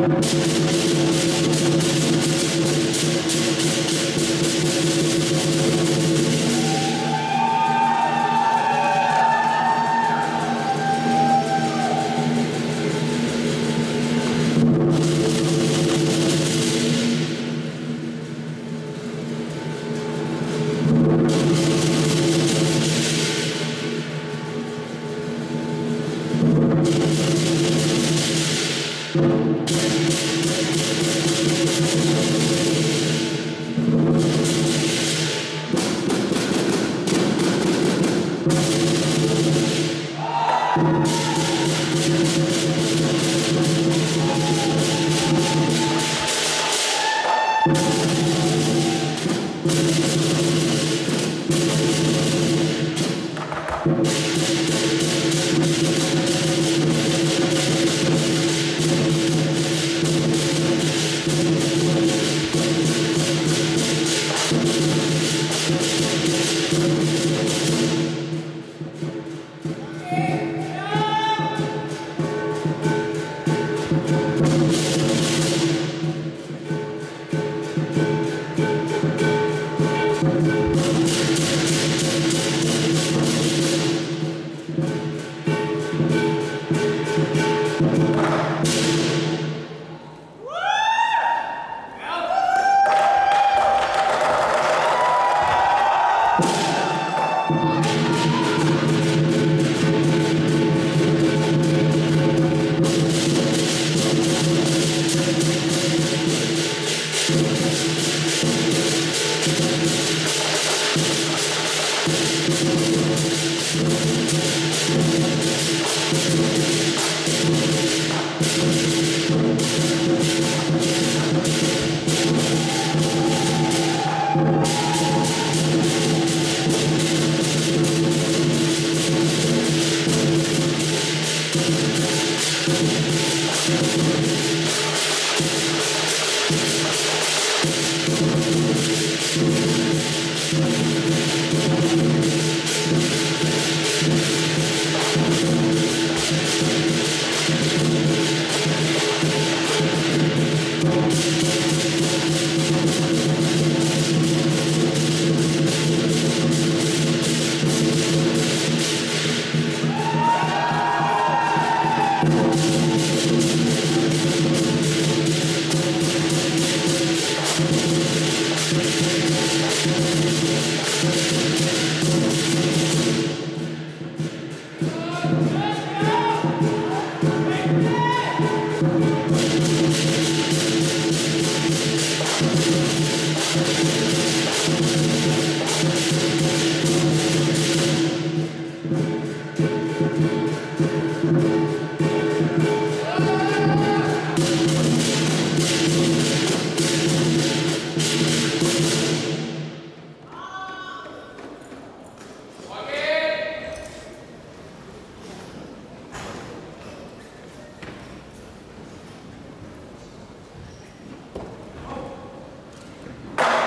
すごい!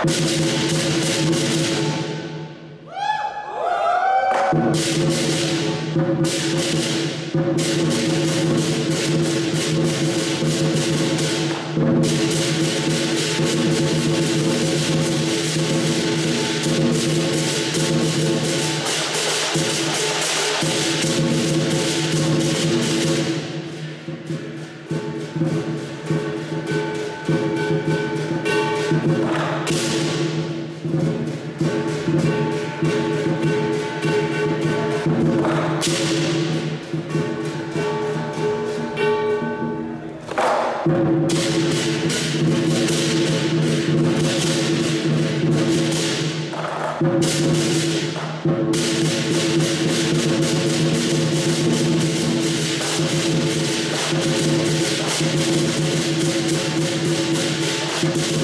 Thank you. Thank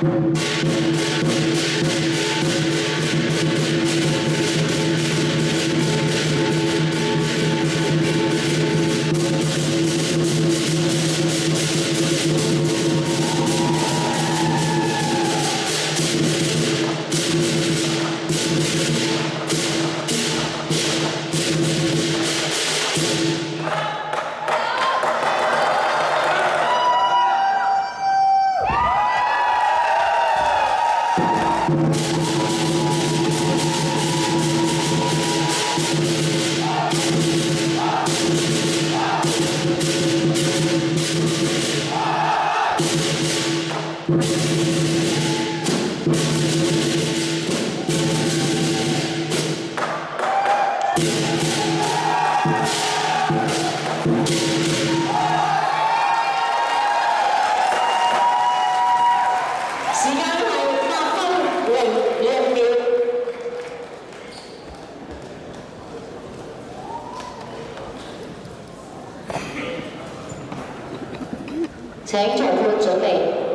Thank 准备